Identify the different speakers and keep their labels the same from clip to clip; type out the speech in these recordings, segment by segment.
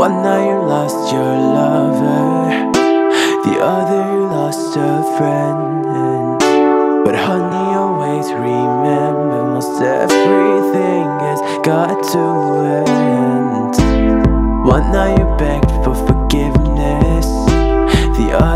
Speaker 1: One night you lost your lover. The other you lost a friend. But honey always remember Most everything has got to end. One night you begged for forgiveness. The other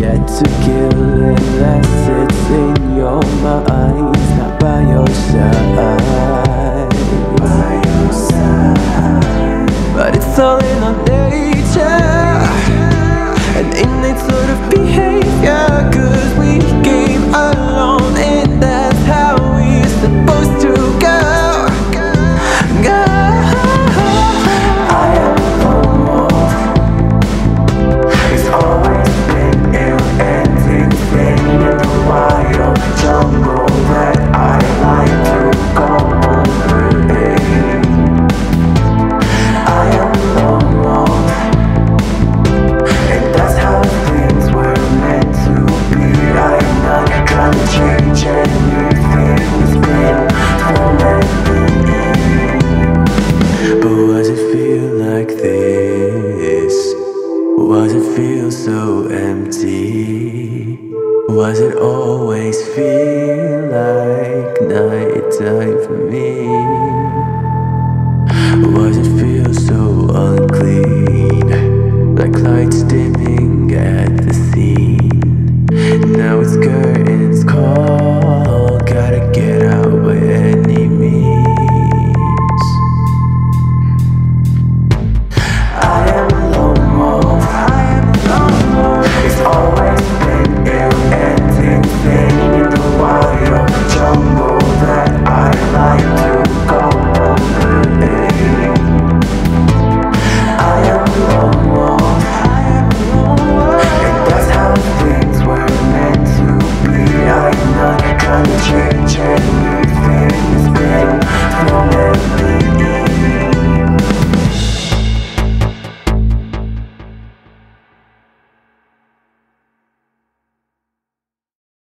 Speaker 1: yet to kill unless it's in your mind, not by your side. But it's all in our nature, an innate sort of behavior, cause we came alone in that. why does it feel so empty? Why does it always feel like night time for me? Why does it feel so unclean? Like lights dimming at the sea? Thank you.